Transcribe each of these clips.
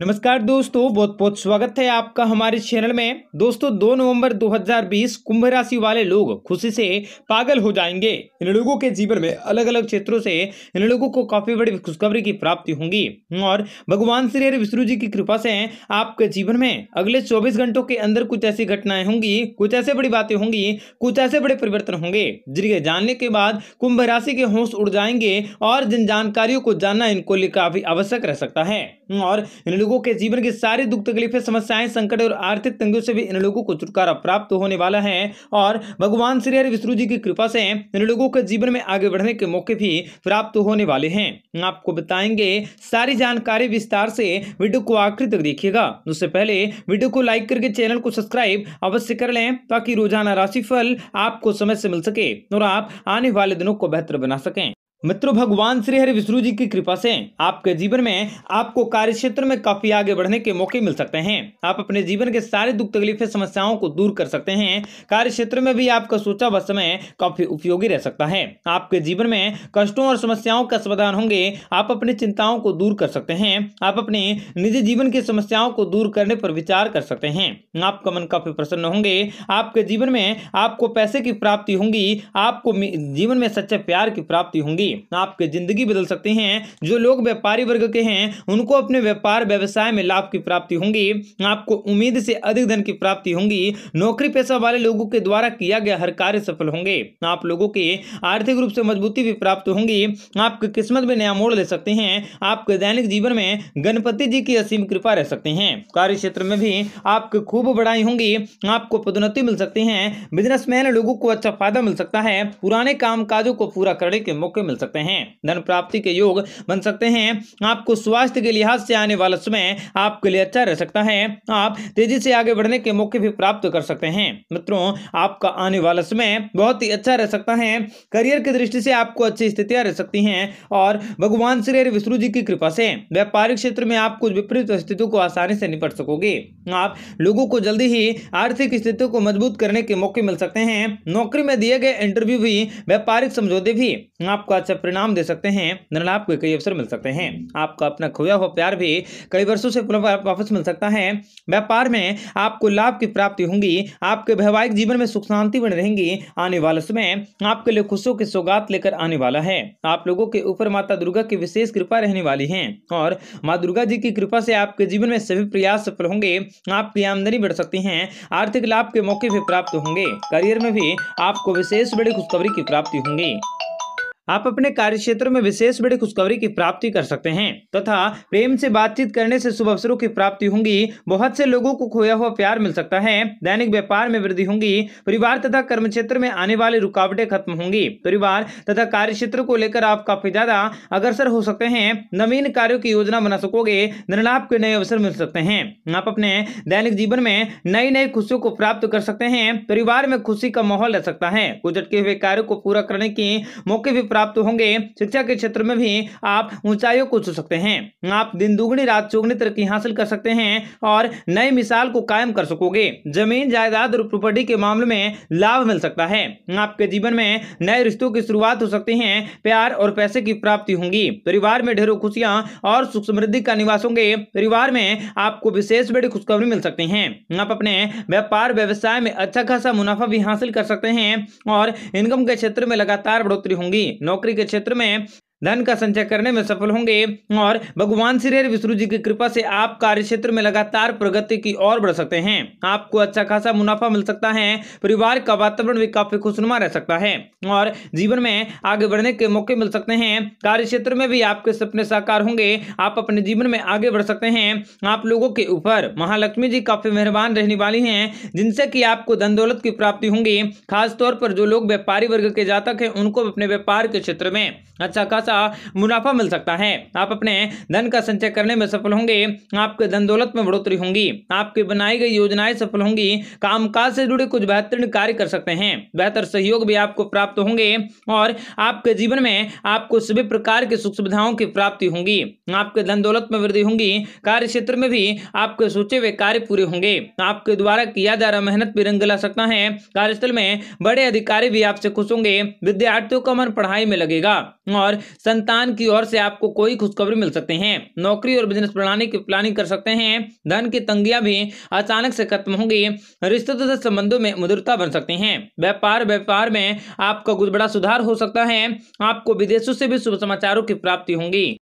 नमस्कार दोस्तों बहुत बहुत स्वागत है आपका हमारे चैनल में। दोस्तों 2 नवंबर 2020 कुंभ राशि वाले लोग खुशी से पागल हो जाएँगे। इन लोगों के जीवन में अलग अलग क्षेत्रों से इन लोगों को काफ़ी बड़ी खुशखबरी की प्राप्ति होगी। और भगवान श्री हरि विष्णु जी की कृपा से आपके जीवन में अगले चौबीस घंटों के अंदर कुछ ऐसी घटनाएँ होंगी, कुछ ऐसे बड़ी बातें होंगी, कुछ ऐसे बड़े परिवर्तन होंगे, जिनके जानने के बाद कुंभ राशि के होश उड़ जाएँगे और जिन जानकारियों को जानना इनको लिए काफ़ी आवश्यक रह सकता है। और इन लोगों के जीवन की सारी दुख तकलीफें, समस्याएँ, संकट और आर्थिक तंगियों से भी इन लोगों को छुटकारा प्राप्त होने वाला है। और भगवान श्री हरि विष्णु जी की कृपा से इन लोगों के जीवन में आगे बढ़ने के मौके भी प्राप्त होने वाले हैं। आपको बताएँगे, सारी जानकारी विस्तार से वीडियो को आखिर तक देखिएगा। उससे पहले वीडियो को लाइक करके चैनल को सब्सक्राइब अवश्य कर लें, ताकि रोज़ाना राशिफल आपको समय से मिल सके और आप आने वाले दिनों को बेहतर बना सकें। मित्रों, भगवान श्री हरि विष्णु जी की कृपा से आपके जीवन में आपको कार्य क्षेत्र में काफ़ी आगे बढ़ने के मौके मिल सकते हैं। आप अपने जीवन के सारे दुख तकलीफें, समस्याओं को दूर कर सकते हैं। कार्य क्षेत्र में भी आपका सोचा हुआ समय काफ़ी उपयोगी रह सकता है। आपके जीवन में कष्टों और समस्याओं का समाधान होंगे। आप अपनी चिंताओं को दूर कर सकते हैं। आप अपने निजी जीवन की समस्याओं को दूर करने पर विचार कर सकते हैं। आपका मन काफ़ी प्रसन्न होंगे। आपके जीवन में आपको पैसे की प्राप्ति होंगी। आपको जीवन में सच्चे प्यार की प्राप्ति होंगी। आपकी ज़िंदगी बदल सकते हैं। जो लोग व्यापारी वर्ग के हैं, उनको अपने व्यापार, व्यवसाय में लाभ की प्राप्ति होंगी। आपको उम्मीद से अधिक धन की प्राप्ति होंगी। नौकरी पेशा वाले लोगों के द्वारा किया गया हर कार्य सफल होंगे। आप लोगों के आर्थिक रूप से मजबूती भी प्राप्त होंगी। आपकी किस्मत में नया मोड़ ले सकते हैं। आपके दैनिक जीवन में गणपति जी की असीम कृपा रह सकते हैं। कार्य क्षेत्र में भी आपकी खूब बढ़ाई होंगी। आपको पदोन्नति मिल सकती है। बिजनेसमैन लोगों को अच्छा फ़ायदा मिल सकता है। पुराने काम काजों को पूरा करने के मौके मिल सकते हैं। धन प्राप्ति के योग बन सकते हैं। आपको स्वास्थ्य के लिहाज से आने वाला समय आपके लिए अच्छा रह सकता है। आप तेज़ी से आगे बढ़ने के मौके भी प्राप्त कर सकते हैं। मित्रों, आपका आने वाला समय बहुत ही अच्छा रह सकता है। करियर की दृष्टि से आपको अच्छी स्थितियाँ रह सकती हैं और भगवान श्री विष्णु जी की कृपा से व्यापारिक क्षेत्र में आप कुछ विपरीत स्थितियों को आसानी से निपट सकोगे। आप लोगों को जल्दी ही आर्थिक स्थितियों को मज़बूत करने के मौके मिल सकते हैं। नौकरी में दिए गए इंटरव्यू भी, व्यापारिक समझौते भी आपको अच्छा परिणाम दे सकते हैं धन लाभ के कई अवसर मिल सकते हैं। आपका अपना खोया हुआ प्यार भी कई वर्षों से पुनः वापस मिल सकता है। व्यापार में आपको लाभ की प्राप्ति होंगी, आपके वैवाहिक जीवन में सुख शांति बनी रहेंगी, आने वाले समय आपके लिए खुशियों की सौगात लेकर आने वाला है। आप लोगों के ऊपर माता दुर्गा की विशेष कृपा रहने वाली है और माँ दुर्गा जी की कृपा से आपके जीवन में सभी प्रयास सफल होंगे, आपकी आमदनी बढ़ सकती है, आर्थिक लाभ के मौके भी प्राप्त होंगे, करियर में भी आपको विशेष बड़ी खुशखबरी की प्राप्ति होंगी। आप अपने कार्य क्षेत्र में विशेष बड़ी खुशखबरी की प्राप्ति कर सकते हैं। तथा प्रेम से बातचीत करने से शुभ अवसरों की प्राप्ति होंगी। बहुत से लोगों को खोया हुआ प्यार मिल सकता है। दैनिक व्यापार में वृद्धि होंगी। परिवार तथा कर्म क्षेत्र में आने वाली रुकावटें खत्म होंगी। परिवार तथा कार्य क्षेत्र को लेकर आप काफ़ी ज़्यादा अग्रसर हो सकते हैं। नवीन कार्यों की योजना बना सकोगे। धनलाभ के नए अवसर मिल सकते हैं। आप अपने दैनिक जीवन में नई नई खुशियों को प्राप्त कर सकते हैं। परिवार में खुशी का माहौल रह सकता है। कुछ अटके हुए कार्यों को पूरा करने की मौके भी प्राप्त होंगे। शिक्षा के क्षेत्र में भी आप ऊंचाइयों को छू सकते हैं। आप दिन दुगनी, रात चौगनी तरक्की हासिल कर सकते हैं और नई मिसाल को कायम कर सकोगे। ज़मीन, जायदाद और प्रॉपर्टी के मामले में लाभ मिल सकता है। आपके जीवन में नए रिश्तों की शुरुआत हो सकती है। प्यार और पैसे की प्राप्ति होंगी। परिवार में ढेरों खुशियाँ और सुख समृद्धि का निवास होंगे। परिवार में आपको विशेष बड़ी खुशखबरी मिल सकती है। आप अपने व्यापार, व्यवसाय में अच्छा खासा मुनाफा भी हासिल कर सकते हैं और इनकम के क्षेत्र में लगातार बढ़ोतरी होंगी। नौकरी के क्षेत्र में धन का संचय करने में सफल होंगे। और भगवान श्री हरि विष्णु जी की कृपा से आप कार्य क्षेत्र में लगातार प्रगति की ओर बढ़ सकते हैं। आपको अच्छा खासा मुनाफा मिल सकता है, परिवार का वातावरण भी काफ़ी खुशनुमा रह सकता है, और जीवन में आगे बढ़ने के मौके मिल सकते हैं। कार्य क्षेत्र में भी आपके सपने साकार होंगे, आप अपने जीवन में आगे बढ़ सकते हैं। आप लोगों के ऊपर महालक्ष्मी जी काफ़ी मेहरबान रहने वाली है, जिनसे की आपको धन दौलत की प्राप्ति होंगी। खासतौर पर जो लोग व्यापारी वर्ग के जातक है, उनको अपने व्यापार के क्षेत्र में अच्छा खासा खासा मुनाफा मिल सकता है। आप अपने धन का संचय करने में सफल होंगे, आपके धन दौलत में बढ़ोतरी होंगी, आपकी बनाई गई योजनाएँ सफल होंगी, कामकाज से जुड़े कुछ बेहतरीन कार्य कर सकते हैं, बेहतर सहयोग भी आपको प्राप्त होंगे और आपके जीवन में आपको सभी प्रकार की सुख सुविधाओं की प्राप्ति होंगी, आपके धन दौलत में वृद्धि होंगी, कार्य क्षेत्र में भी आपके सोचे हुए कार्य पूरे होंगे, आपके द्वारा किया जा रहा मेहनत भी रंग ला सकता है, कार्यस्थल में बड़े अधिकारी भी आपसे खुश होंगे, विद्यार्थियों का मन पढ़ाई में लगेगा और संतान की ओर से आपको कोई खुशखबरी मिल सकते हैं। नौकरी और बिज़नेस प्रणाली की प्लानिंग कर सकते हैं। धन की तंगियाँ भी अचानक से खत्म होंगी। रिश्ते तथा संबंधों में मधुरता बन सकते हैं। व्यापार व्यापार में आपका कुछ बड़ा सुधार हो सकता है। आपको विदेशों से भी शुभ समाचारों की प्राप्ति होंगी।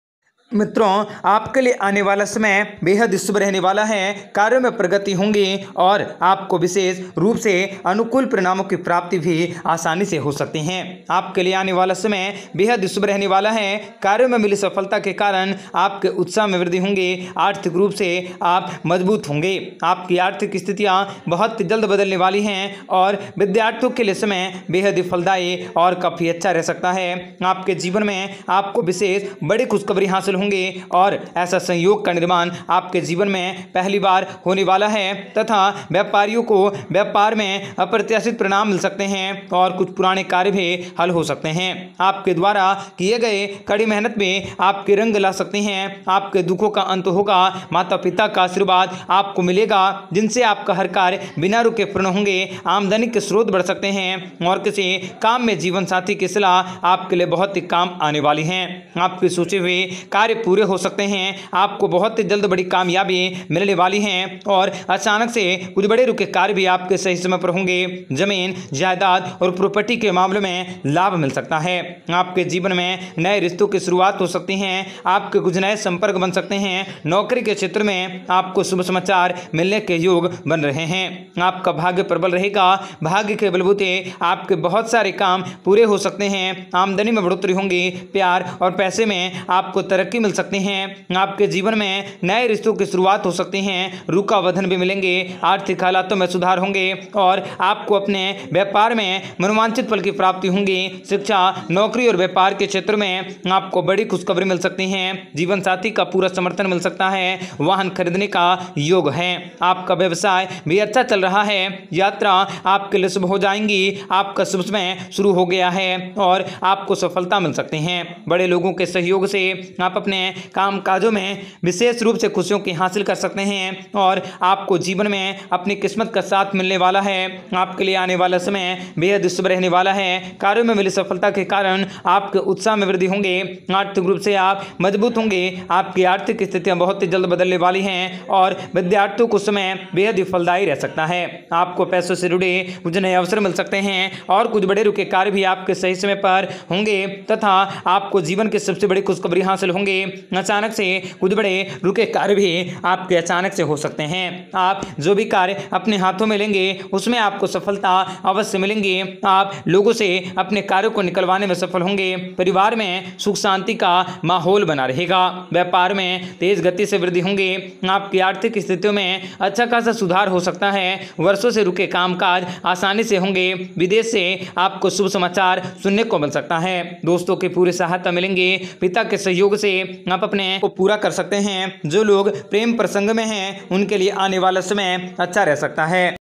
मित्रों, आपके लिए आने वाला समय बेहद शुभ रहने वाला है। कार्यों में प्रगति होंगी और आपको विशेष रूप से अनुकूल परिणामों की प्राप्ति भी आसानी से हो सकती है। आपके लिए आने वाला समय बेहद शुभ रहने वाला है। कार्यों में मिली सफलता के कारण आपके उत्साह में वृद्धि होंगी। आर्थिक रूप से आप मज़बूत होंगे। आपकी आर्थिक स्थितियाँ बहुत जल्द बदलने वाली हैं और विद्यार्थियों के लिए समय बेहद फलदायी और काफ़ी अच्छा रह सकता है। आपके जीवन में आपको विशेष बड़ी खुशखबरी हासिल होंगे और ऐसा संयोग का निर्माण आपके जीवन में पहली बार होने वाला है तथा व्यापारियों को व्यापार में अप्रत्याशित परिणाम मिल सकते हैं और कुछ पुराने कार्य भी हल हो सकते हैं। आपके द्वारा किए गए कड़ी मेहनत में आपके रंग ला सकते हैं। आपके दुखों का अंत होगा माता पिता का आशीर्वाद आपको मिलेगा, जिनसे आपका हर कार्य बिना रुके पूर्ण होंगे, आमदनी के स्रोत बढ़ सकते हैं और किसी काम में जीवन साथी की सलाह आपके लिए बहुत ही काम आने वाली है। आपके सोचे हुए कार्य कार्य पूरे हो सकते हैं। आपको बहुत जल्द बड़ी कामयाबी मिलने वाली हैं और अचानक से कुछ बड़े रुके कार्य भी आपके सही समय पर होंगे। ज़मीन, जायदाद और प्रॉपर्टी के मामले में लाभ मिल सकता है। आपके जीवन में नए रिश्तों की शुरुआत हो सकती है। आपके कुछ नए संपर्क बन सकते हैं। नौकरी के क्षेत्र में आपको शुभ समाचार मिलने के योग बन रहे हैं। आपका भाग्य प्रबल रहेगा। भाग्य के बलबूते आपके बहुत सारे काम पूरे हो सकते हैं। आमदनी में बढ़ोतरी होंगी। प्यार और पैसे में आपको तरक्की मिल सकते हैं। आपके जीवन में नए रिश्तों की शुरुआत हो सकती हैं। रुका वधन भी मिलेंगे, आर्थिक हालातों में सुधार होंगे और आपको अपने व्यापार में मनोवांछित फल की प्राप्ति होंगी। शिक्षा, नौकरी और व्यापार के क्षेत्र में आपको बड़ी खुशखबरी मिल सकती है। जीवन साथी का पूरा समर्थन मिल सकता है। वाहन खरीदने का योग है। आपका व्यवसाय भी अच्छा चल रहा है। यात्रा आपके लिए शुभ हो जाएँगी। आपका शुभ समय शुरू हो गया है और आपको सफलता मिल सकती है। बड़े लोगों के सहयोग से आप अपने काम काजों में विशेष रूप से खुशियों की हासिल कर सकते हैं और आपको जीवन में अपनी किस्मत का साथ मिलने वाला है। आपके लिए आने वाला समय बेहद शुभ रहने वाला है। कार्यों में मिली सफलता के कारण आपके उत्साह में वृद्धि होंगे। आर्थिक रूप से आप मज़बूत होंगे। आपकी आर्थिक स्थितियाँ बहुत ही जल्द बदलने वाली हैं और विद्यार्थियों को समय बेहद ही फलदायी रह सकता है। आपको पैसों से जुड़े कुछ नए अवसर मिल सकते हैं और कुछ बड़े रुके कार्य भी आपके सही समय पर होंगे तथा आपको जीवन की सबसे बड़ी खुशखबरी हासिल होंगे। अचानक से कुछ बड़े रुके कार्य भी आपके अचानक से हो सकते हैं। आप जो भी कार्य अपने हाथों में लेंगे, उसमें आपको सफलता अवश्य मिलेंगे। आप लोगों से अपने कार्यों को निकलवाने में सफल होंगे। परिवार में सुख शांति का माहौल बना रहेगा। व्यापार में तेज गति से वृद्धि होंगे। आपकी आर्थिक स्थितियों में अच्छा खासा सुधार हो सकता है। वर्षों से रुके कामकाज आसानी से होंगे। विदेश से आपको शुभ समाचार सुनने को मिल सकता है। दोस्तों की पूरी सहायता मिलेंगे। पिता के सहयोग से आप अपने को पूरा कर सकते हैं। जो लोग प्रेम प्रसंग में हैं, उनके लिए आने वाला समय अच्छा रह सकता है।